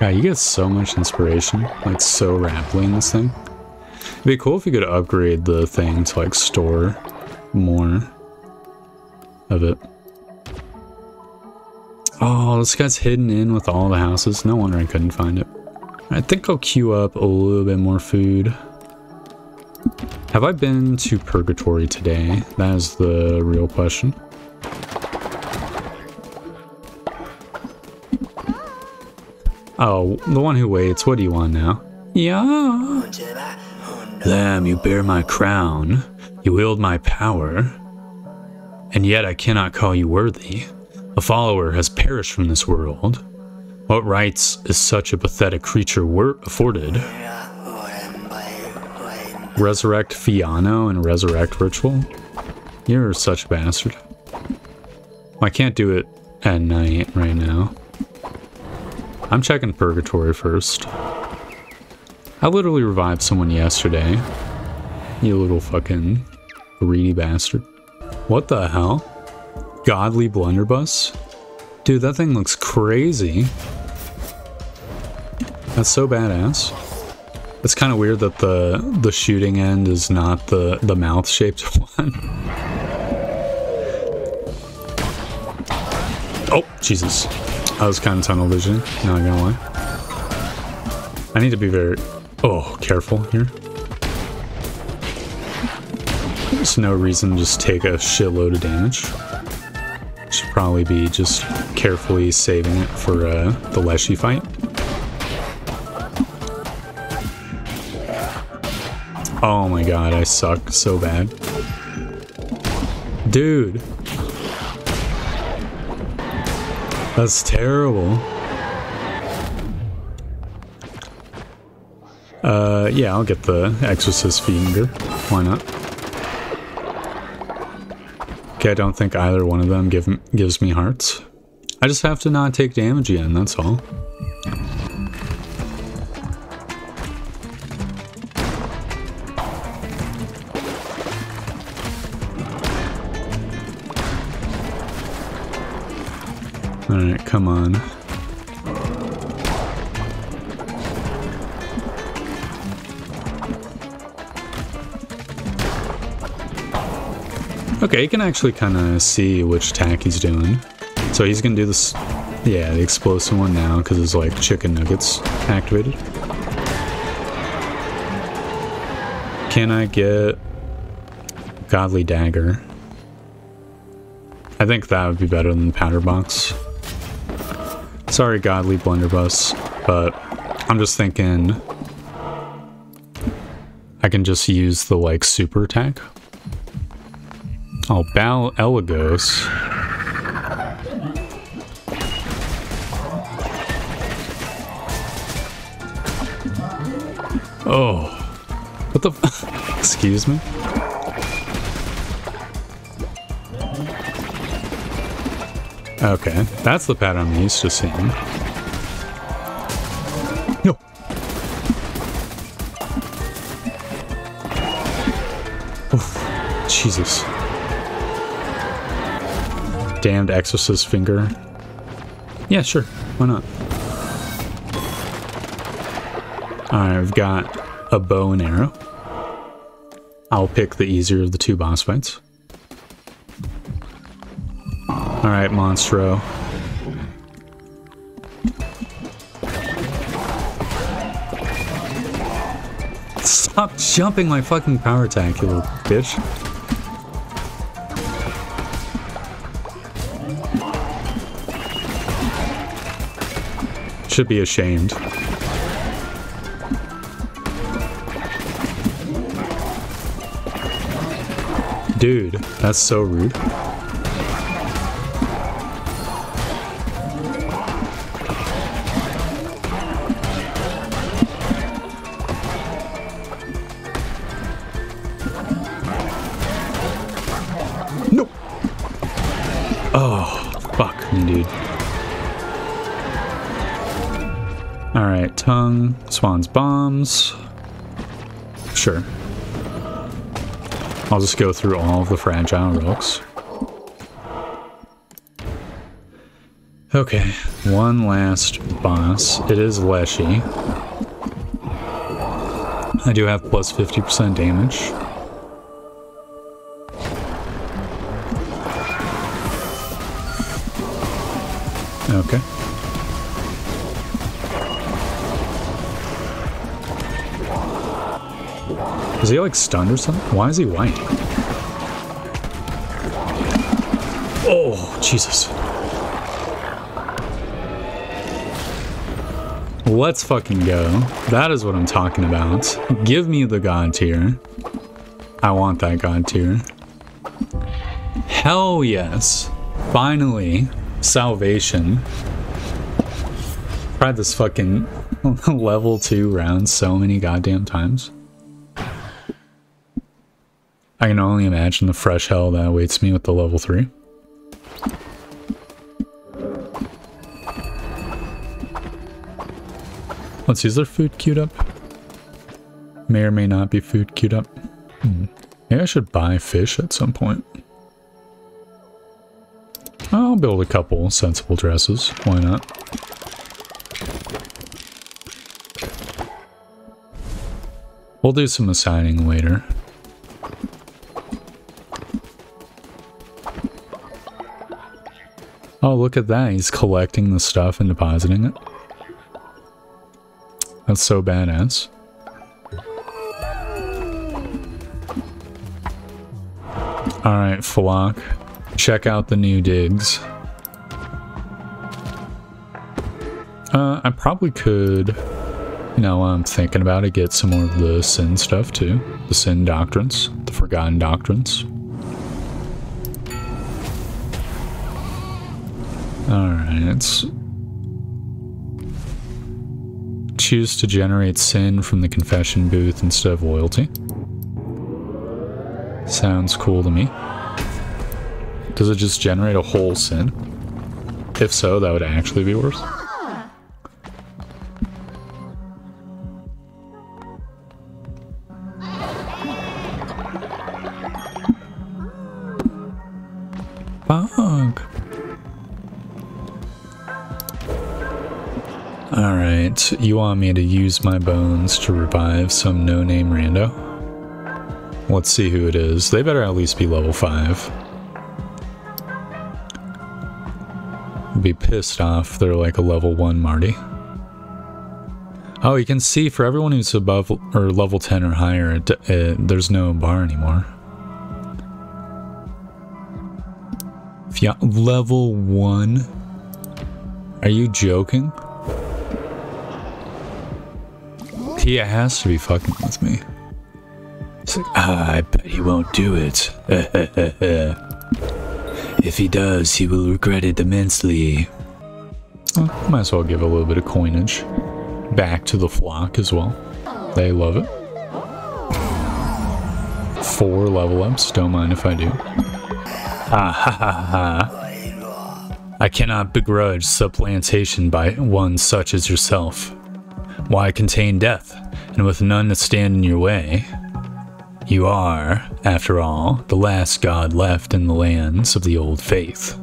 Yeah, you get so much inspiration, like so rapidly in this thing. It'd be cool if you could upgrade the thing to like store more of it. Oh, this guy's hidden in with all the houses. No wonder I couldn't find it. I think I'll queue up a little bit more food. Have I been to Purgatory today? That is the real question. Oh, the one who waits. What do you want now? Yeah. Lamb, you bear my crown. You wield my power. And yet I cannot call you worthy. A follower has perished from this world. What rights is such a pathetic creature afforded? Resurrect Fiano and resurrect ritual? You're such a bastard. I can't do it at night right now. I'm checking Purgatory first. I literally revived someone yesterday. You little fucking greedy bastard. What the hell? Godly blunderbuss? Dude, that thing looks crazy. That's so badass. It's kind of weird that the the shooting end is not the the mouth shaped one. oh, Jesus. That was kind of tunnel vision, not gonna lie. I need to be very, oh, careful here. There's no reason to just take a shitload of damage. Should probably be just carefully saving it for uh, the Leshy fight. Oh my god, I suck so bad. Dude. That's terrible. Uh, yeah, I'll get the Exorcist Finger. Why not? Okay, I don't think either one of them give, gives me hearts. I just have to not take damage again, that's all. Alright, come on. Okay, you can actually kind of see which attack he's doing. So he's going to do this, yeah, the explosive one now because it's like chicken nuggets activated. Can I get Godly Dagger? I think that would be better than the Powder Box. Sorry, Godly Blunderbuss, but I'm just thinking I can just use the, like, super attack. Oh, Bal Elagos. Oh. What the Excuse me? Okay, that's the pattern I'm used to seeing. No. Oof. Jesus. Damned exorcist finger. Yeah, sure. Why not? Alright, I've got a bow and arrow. I'll pick the easier of the two boss fights. Alright, Monstro. Stop jumping my fucking power tank, you little bitch. Should be ashamed. Dude, that's so rude. Tongue, Swan's bombs. Sure. I'll just go through all of the fragile relics. Okay, one last boss. It is Leshy. I do have plus 50% damage. Okay. He like stunned or something? Why is he white? Oh, Jesus. Let's fucking go. That is what I'm talking about. Give me the god tier. I want that god tier. Hell yes. Finally, salvation. Tried this fucking level 2 round so many goddamn times. I can only imagine the fresh hell that awaits me with the level 3. Let's use their food queued up. May or may not be food queued up. Hmm. Maybe I should buy fish at some point. I'll build a couple sensible dresses. Why not? We'll do some assigning later. Oh, look at that. He's collecting the stuff and depositing it. That's so badass. Alright, Flock. Check out the new digs. Uh, I probably could, you know, I'm thinking about it, get some more of the Sin stuff too. The Sin Doctrines, the Forgotten Doctrines. Alright, choose to generate sin from the confession booth instead of loyalty. Sounds cool to me. Does it just generate a whole sin? If so, that would actually be worse. Want me to use my bones to revive some no-name rando? Let's see who it is. They better at least be level 5. Be pissed off they're like a level 1 Marty. Oh, you can see for everyone who's above or level 10 or higher, it, it, there's no bar anymore. You level 1? Are you joking? He has to be fucking with me. Like, ah, I bet he won't do it. if he does, he will regret it immensely. Well, might as well give a little bit of coinage back to the flock as well. They love it. Four level ups, don't mind if I do. Ah ha ha ha. I cannot begrudge supplantation by one such as yourself. Why contain death, and with none to stand in your way? You are, after all, the last god left in the lands of the old faith.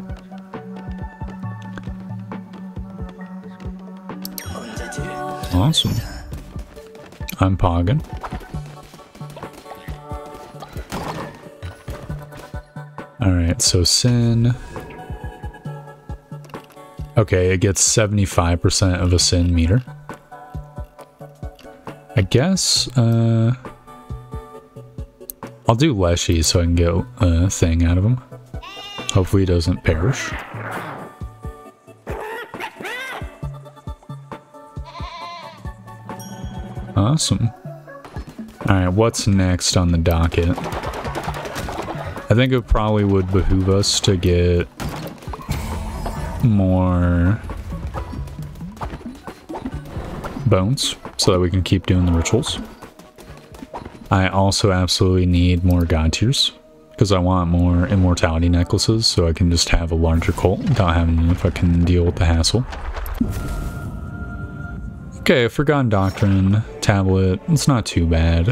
Awesome. I'm Poggin. Alright, so sin. Okay, it gets 75% of a sin meter. I guess, uh... I'll do Leshy so I can get a thing out of him. Hopefully he doesn't perish. Awesome. Alright, what's next on the docket? I think it probably would behoove us to get more bones so that we can keep doing the rituals. I also absolutely need more god tiers because I want more immortality necklaces so I can just have a larger cult without having to fucking deal with the hassle. Okay, Forgotten Doctrine, tablet, it's not too bad.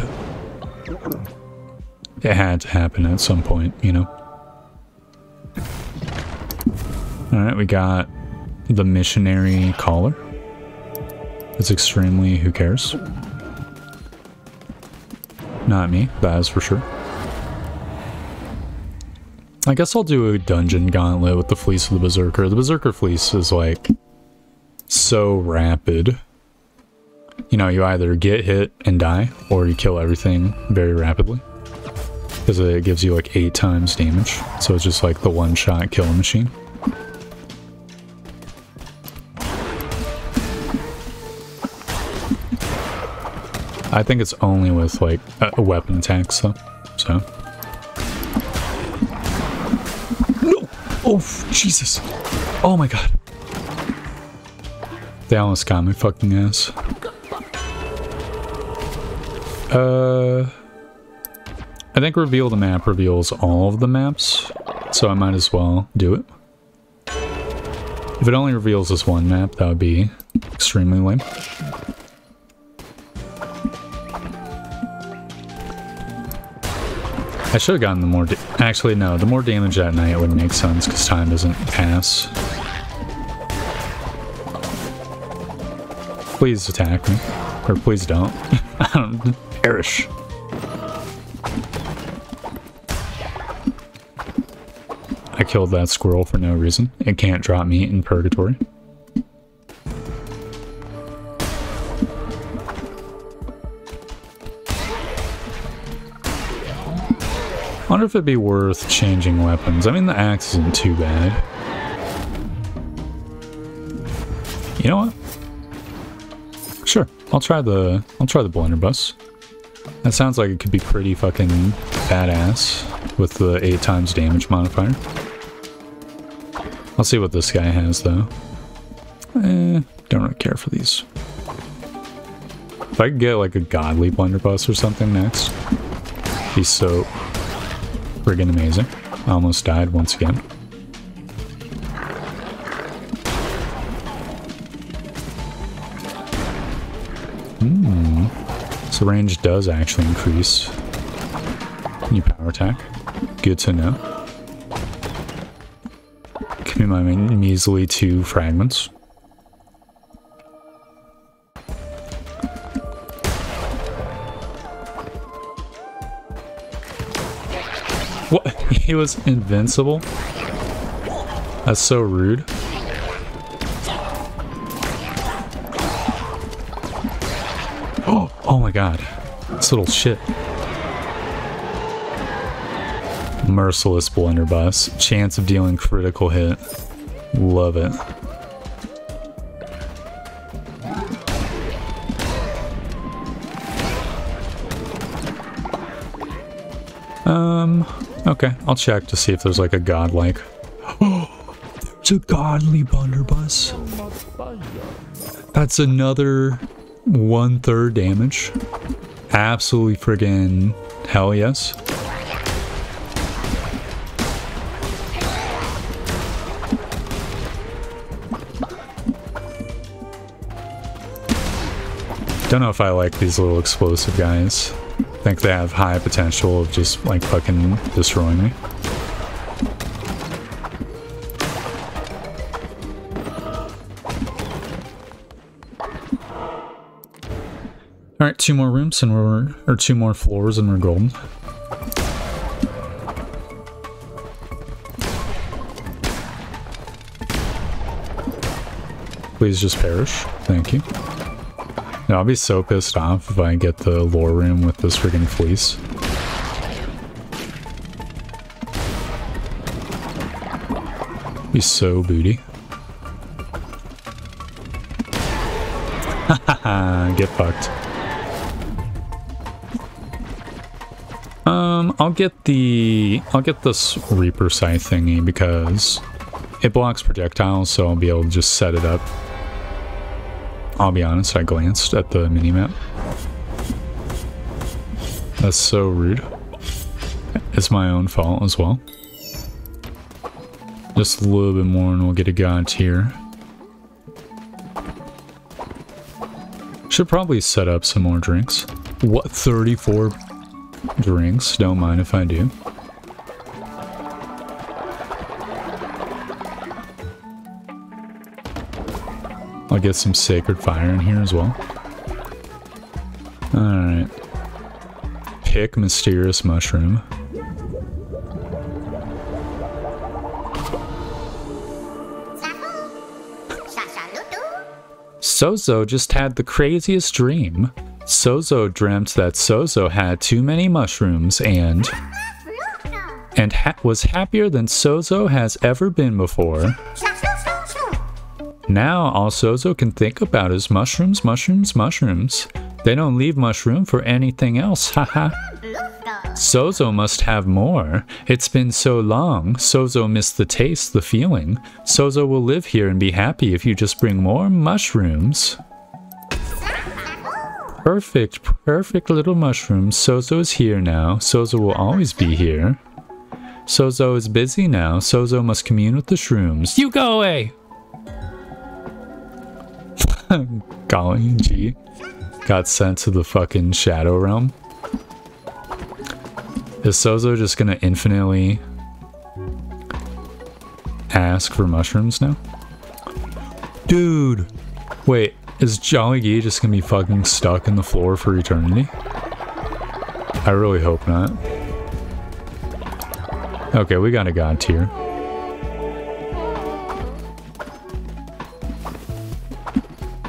It had to happen at some point, you know? Alright, we got the missionary collar. It's extremely who cares. Not me, that is for sure. I guess I'll do a dungeon gauntlet with the Fleece of the Berserker. The Berserker Fleece is like so rapid. You know, you either get hit and die, or you kill everything very rapidly. Because it gives you like eight times damage. So it's just like the one-shot killing machine. I think it's only with like a, weapon attacks though. So. No! Oh, Jesus. Oh my god. They almost got me fucking ass. Uh, I think reveal the map reveals all of the maps, so I might as well do it. If it only reveals this one map, that would be extremely lame. I should have gotten the more... Actually, no. The more damage at night would make sense because time doesn't pass. Please attack me. Or please don't. I don't... Perish. I killed that squirrel for no reason. It can't drop meat in purgatory. Wonder if it'd be worth changing weapons. I mean, the axe isn't too bad. You know what? Sure, I'll try the I'll try the blunderbuss. That sounds like it could be pretty fucking badass with the eight times damage modifier. I'll see what this guy has though. Eh, don't really care for these. If I could get like a godly blunderbuss or something next, be so friggin' amazing. I almost died once again. Hmm. So range does actually increase. New power attack. Good to know. Give me my measly two fragments. He was invincible? That's so rude. Oh, oh my god. This little shit. Merciless blunderbuss. Chance of dealing critical hit. Love it. Okay, I'll check to see if there's like a godlike. There's a godly blunderbuss. That's another one third damage. Absolutely friggin' hell yes. Don't know if I like these little explosive guys think they have high potential of just like fucking destroying me. Alright, two more rooms and we're, or two more floors and we're golden. Please just perish. Thank you. No, I'll be so pissed off if I get the lore room with this friggin' fleece. Be so booty. Get fucked. Um, I'll get the I'll get this Reaper Scythe thingy because it blocks projectiles, so I'll be able to just set it up I'll be honest, I glanced at the minimap. That's so rude. It's my own fault as well. Just a little bit more and we'll get a god tier. Should probably set up some more drinks. What, 34 drinks? Don't mind if I do. I'll get some sacred fire in here as well. Alright. Pick mysterious mushroom. Sozo just had the craziest dream. Sozo dreamt that Sozo had too many mushrooms and and ha was happier than Sozo has ever been before. Now all Sozo can think about is mushrooms, mushrooms, mushrooms. They don't leave mushroom for anything else, haha. Sozo must have more. It's been so long. Sozo missed the taste, the feeling. Sozo will live here and be happy if you just bring more mushrooms. Perfect, perfect little mushrooms. Sozo is here now. Sozo will always be here. Sozo is busy now. Sozo must commune with the shrooms. You go away! Golly, G got sent to the fucking Shadow Realm. Is Sozo just gonna infinitely ask for mushrooms now? Dude! Wait, is Jolly Gee just gonna be fucking stuck in the floor for eternity? I really hope not. Okay, we got a god tier.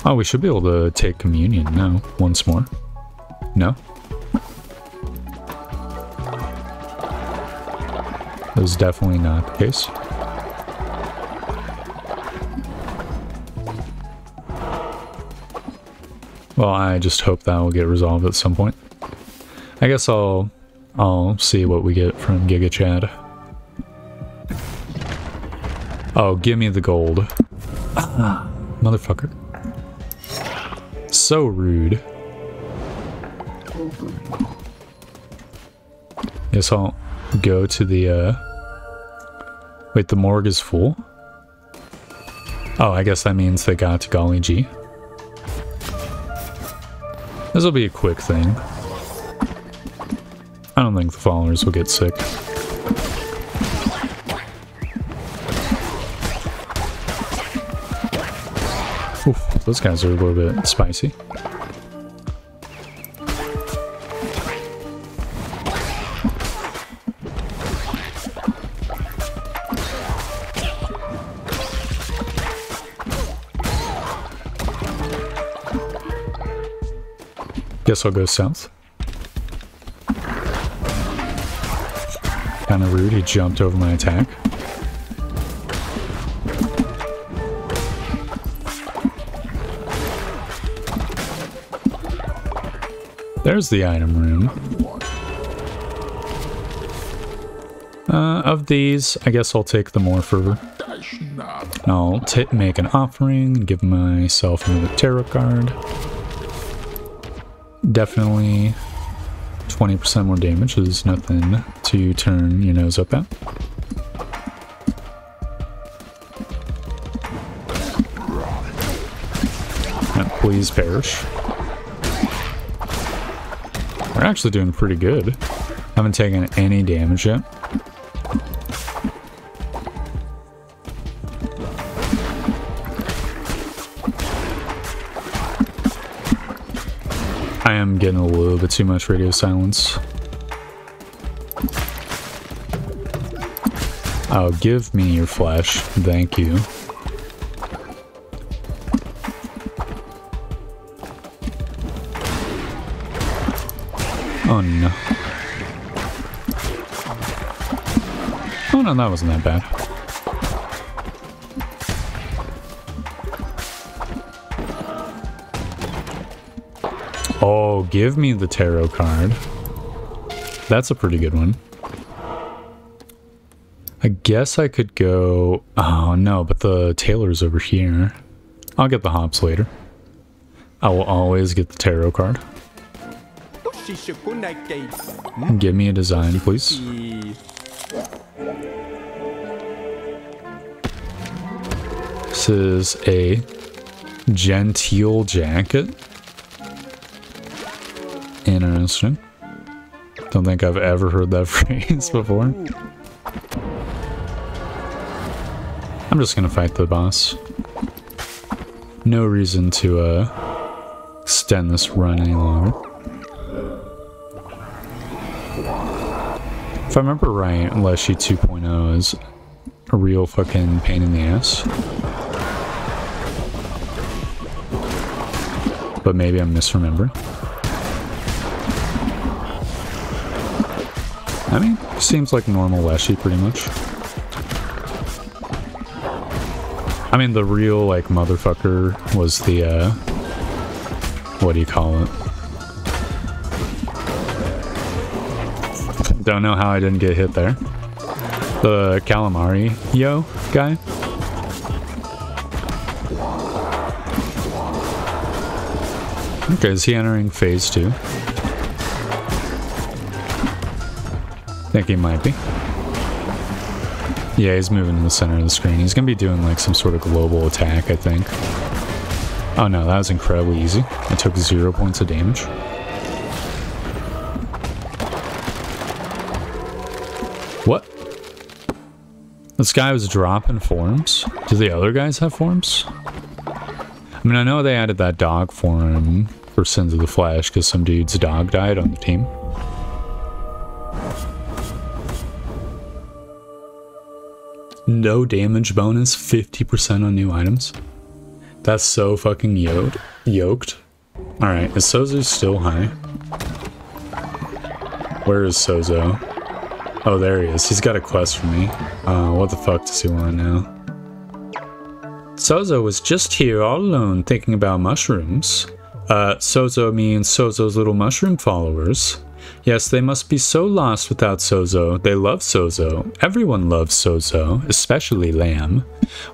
Oh, we should be able to take communion now, once more. No? That was definitely not the case. Well, I just hope that will get resolved at some point. I guess I'll I'll see what we get from Giga Chad. Oh, give me the gold. Ah, motherfucker. So rude. Guess I'll go to the, uh... Wait, the morgue is full? Oh, I guess that means they got to Golly G. This will be a quick thing. I don't think the followers will get sick. Those guys are a little bit spicy. Guess I'll go south. Kinda rude, he jumped over my attack. There's the item room. Uh, of these, I guess I'll take the more fervor. I'll make an offering, give myself another tarot card. Definitely 20% more damage is nothing to turn your nose up at. please perish. We're actually doing pretty good. Haven't taken any damage yet. I am getting a little bit too much radio silence. Oh, give me your flesh. Thank you. Oh no. That wasn't that bad. Oh, give me the tarot card. That's a pretty good one. I guess I could go... Oh, no, but the tailor's over here. I'll get the hops later. I will always get the tarot card. Give me a design, please. This is a genteel jacket. Interesting. Don't think I've ever heard that phrase before. I'm just gonna fight the boss. no reason to uh, extend this run any longer. If I remember right, Leshy 2.0 is a real fucking pain in the ass. But maybe I'm misremembering. I mean, seems like normal Leshy pretty much. I mean, the real, like, motherfucker was the, uh... What do you call it? Don't know how I didn't get hit there. The calamari yo guy. Okay, is he entering phase two? think he might be. Yeah, he's moving to the center of the screen. He's gonna be doing like some sort of global attack, I think. Oh no, that was incredibly easy. I took zero points of damage. This guy was dropping forms? Do the other guys have forms? I mean, I know they added that dog form for Sins of the Flesh because some dude's dog died on the team. No damage bonus, 50% on new items. That's so fucking yoked. yoked. Alright, is Sozo still high? Where is Sozo? Oh, there he is. He's got a quest for me. Uh, what the fuck does he want now? Sozo was just here all alone thinking about mushrooms. Uh, Sozo means Sozo's little mushroom followers. Yes, they must be so lost without Sozo. They love Sozo. Everyone loves Sozo, especially Lamb.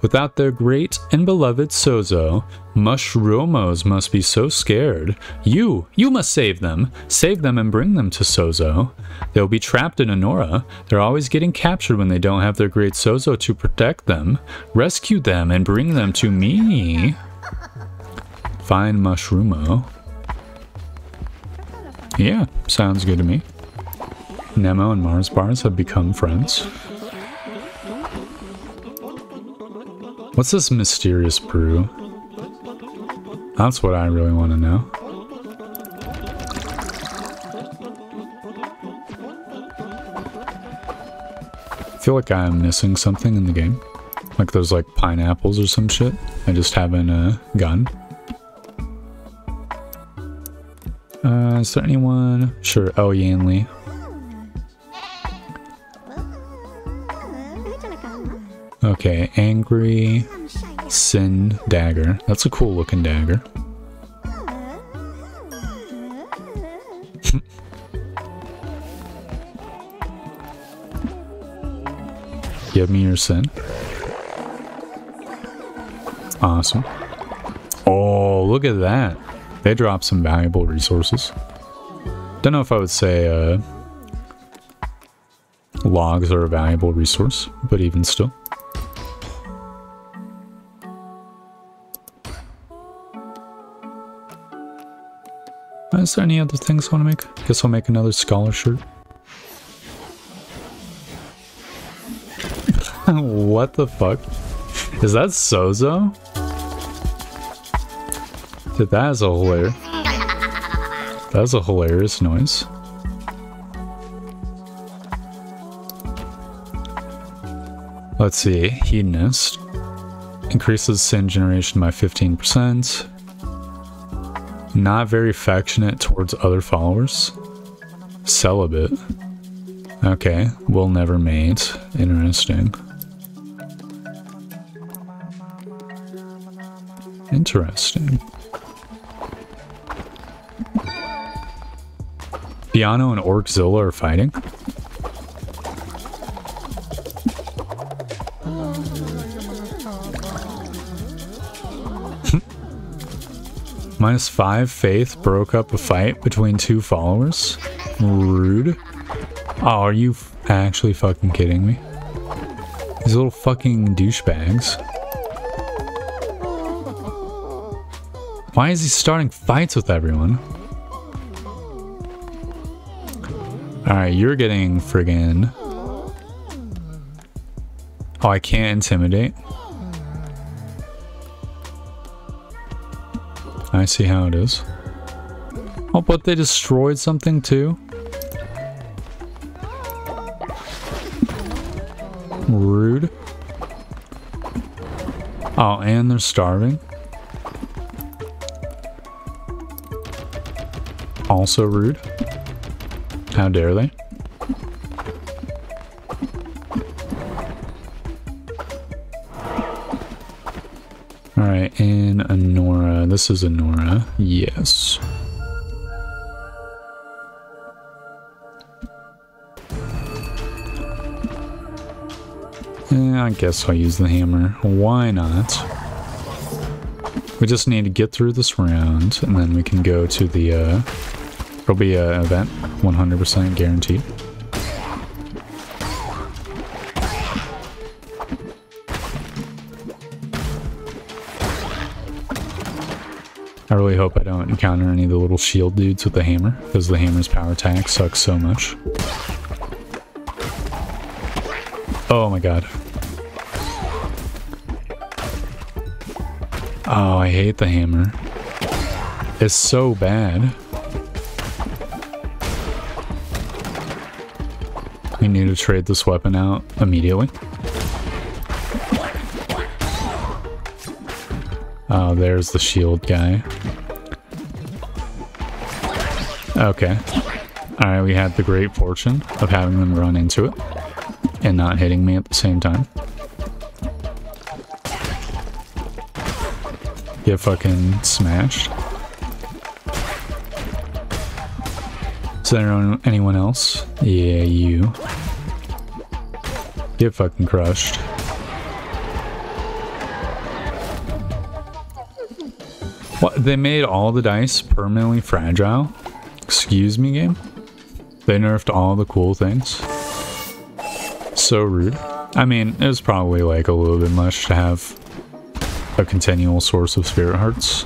Without their great and beloved Sozo, Mushromos must be so scared. You, you must save them. Save them and bring them to Sozo. They'll be trapped in Anura. They're always getting captured when they don't have their great Sozo to protect them. Rescue them and bring them to me. Find Mushromo. Yeah, sounds good to me. Nemo and Mars bars have become friends. What's this mysterious brew? That's what I really want to know. I feel like I'm missing something in the game. Like there's like pineapples or some shit I just haven't uh, gotten. Is there anyone? Sure. Oh, Yanli. Okay, angry sin dagger. That's a cool looking dagger. Give me your sin. Awesome. Oh, look at that. They dropped some valuable resources. Don't know if I would say uh, logs are a valuable resource, but even still. Is there any other things I want to make? Guess I'll make another scholar shirt. what the fuck? Is that Sozo? Dude, that is a hilarious... That is a hilarious noise. Let's see, Hedonist. Increases sin generation by 15%. Not very affectionate towards other followers. Celibate. Okay, will never mate. Interesting. Interesting. Piano and Orczilla are fighting. Minus five faith broke up a fight between two followers. Rude. Oh, are you actually fucking kidding me? These little fucking douchebags. Why is he starting fights with everyone? Alright, you're getting friggin... Oh, I can't intimidate? I see how it is. Oh, but they destroyed something too? Rude. Oh, and they're starving. Also rude. How dare they? Alright, and Anura. This is Anura. Yes. Yeah, I guess I'll use the hammer. Why not? We just need to get through this round, and then we can go to the, uh... There'll be an event, 100% guaranteed. I really hope I don't encounter any of the little shield dudes with the hammer, because the hammer's power attack sucks so much. Oh my god. Oh, I hate the hammer. It's so bad. Need to trade this weapon out immediately. Oh, there's the shield guy. Okay. Alright, we had the great fortune of having them run into it and not hitting me at the same time. Get fucking smashed. Is there anyone else? Yeah, you. Get fucking crushed. What? They made all the dice permanently fragile? Excuse me, game? They nerfed all the cool things? So rude. I mean, it was probably like a little bit much to have a continual source of spirit hearts.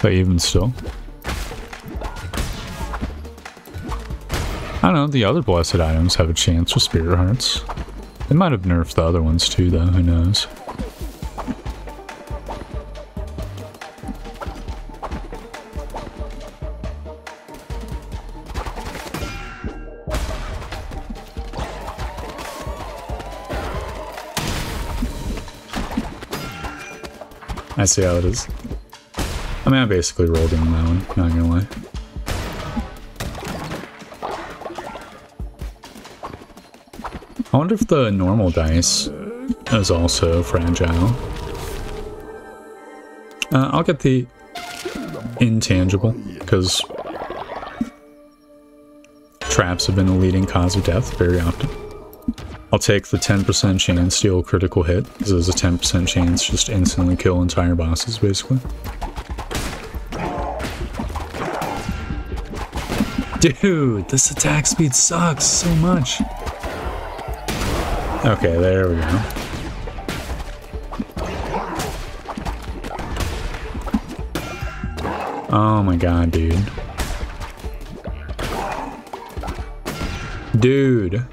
But even still. I don't know, the other blessed items have a chance with spirit hearts. They might have nerfed the other ones too, though, who knows. I see how it is. I mean, I basically rolled in on that one, not gonna lie. I wonder if the normal dice is also fragile. Uh, I'll get the intangible, because traps have been a leading cause of death very often. I'll take the 10% chance deal critical hit, because there's a 10% chance just instantly kill entire bosses, basically. Dude, this attack speed sucks so much. Okay, there we go. Oh my god, dude. Dude.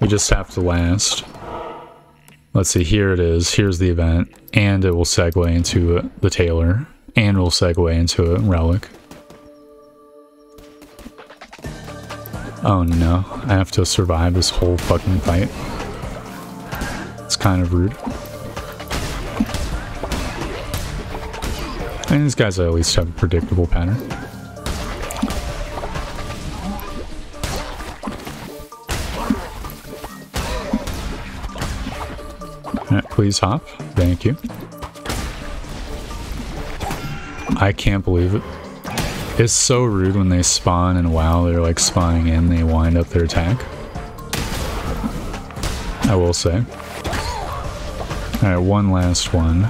We just have to last. Let's see, here it is. Here's the event. And it will segue into the tailor. And we'll segue into a relic. Oh no, I have to survive this whole fucking fight. It's kind of rude. And these guys at least have a predictable pattern. please hop. Thank you. I can't believe it. It's so rude when they spawn and while they're like spawning in, they wind up their attack. I will say. Alright, one last one.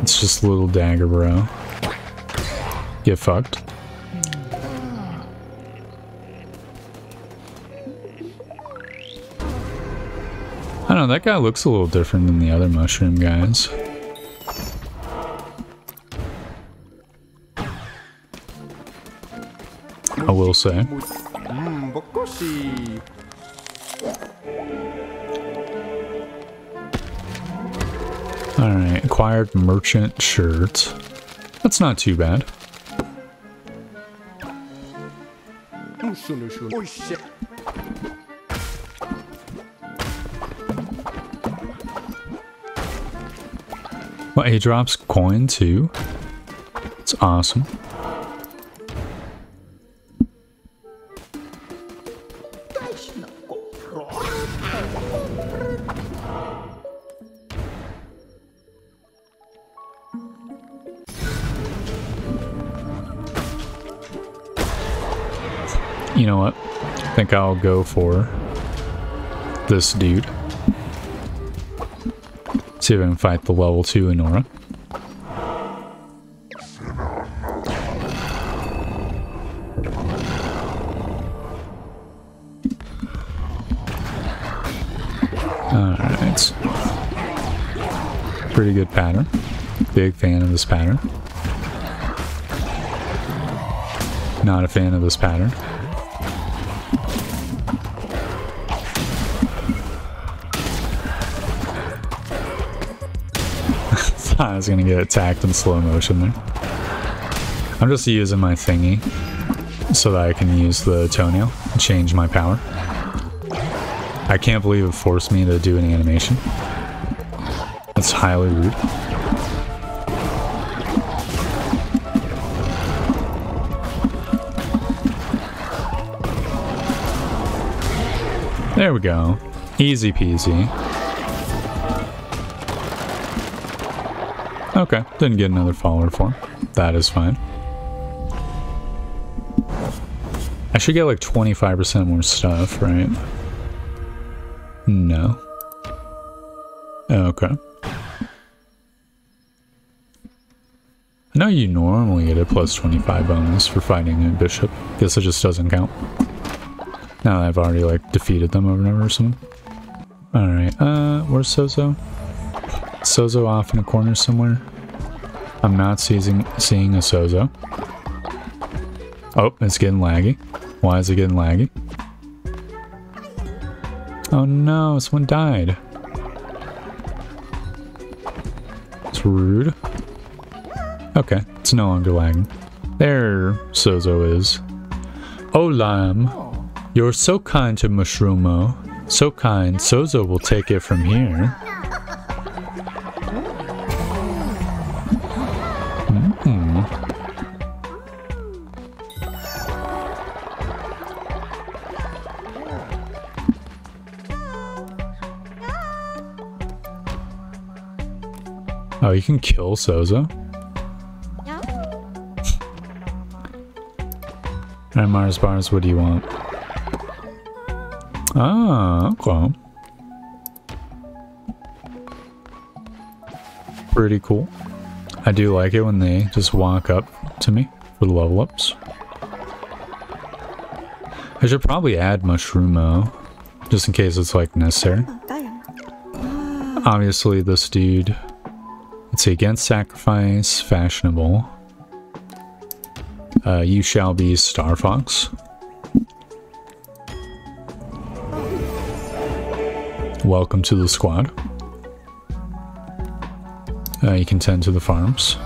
It's just a little dagger, bro. Get fucked. don't know, that guy looks a little different than the other mushroom guys. I will say. Alright, acquired merchant shirt. That's not too bad. Well, he drops coin too. It's awesome. You know what? I think I'll go for this dude. I can fight the level 2 Anura. Alright. Pretty good pattern. Big fan of this pattern. Not a fan of this pattern. I was gonna get attacked in slow motion there. I'm just using my thingy so that I can use the toenail and change my power. I can't believe it forced me to do an animation. That's highly rude. There we go. Easy peasy. Okay, didn't get another follower for him. That is fine. I should get like 25% more stuff, right? No. Okay. I know you normally get a plus 25 bonus for fighting a bishop. Guess it just doesn't count. Now I've already like defeated them over and over or something. Alright, uh, where's Sozo? Sozo off in a corner somewhere. I'm not seeing, seeing a Sozo. Oh, it's getting laggy. Why is it getting laggy? Oh no, someone died. It's rude. Okay, it's no longer lagging. There Sozo is. Oh, Lamb. You're so kind to Mushroomo. So kind, Sozo will take it from here. You can kill Sozo? Alright, Mars Bars, what do you want? Ah, okay. Pretty cool. I do like it when they just walk up to me for the level ups. I should probably add Mushroomo, just in case it's like necessary. Obviously this dude, let's see, against sacrifice, fashionable. Uh, you shall be Star Fox. Welcome to the squad. Uh, you can tend to the farms.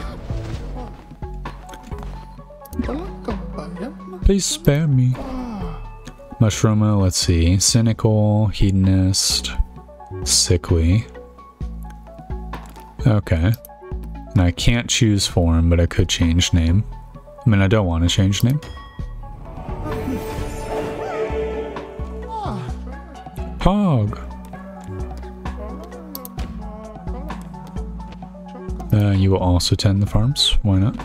Please spare me. Mushroomo, let's see. Cynical, hedonist, sickly. Okay. And I can't choose form, but I could change name. I mean, I don't want to change name. Pog. Uh, you will also tend the farms. Why not?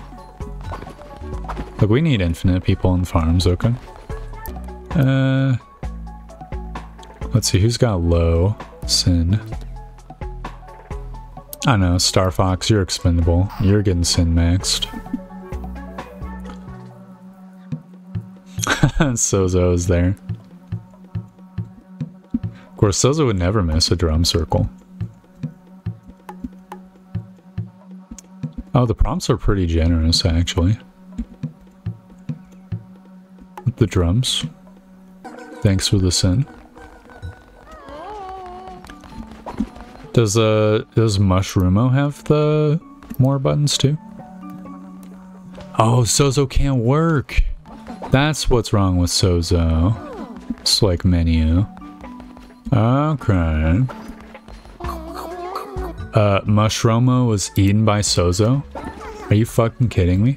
Look, we need infinite people on farms, okay? Uh, let's see, who's got low? Sin. I know, Star Fox, you're expendable. You're getting Sin maxed. Sozo is there. Of course, Sozo would never miss a drum circle. Oh, the prompts are pretty generous, actually. the drums. Thanks for the sin. Does uh does Mushroomo have the more buttons too? Oh, Sozo can't work. That's what's wrong with Sozo. It's like menu. Okay. Uh, Mushroomo was eaten by Sozo? Are you fucking kidding me?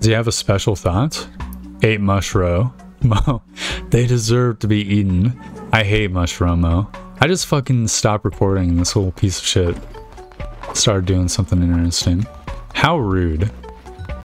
Do you have a special thought? Ate mushroom. Mo. They deserve to be eaten. I hate mushroom, Mo. I just fucking stopped recording this whole piece of shit. Started doing something interesting. How rude.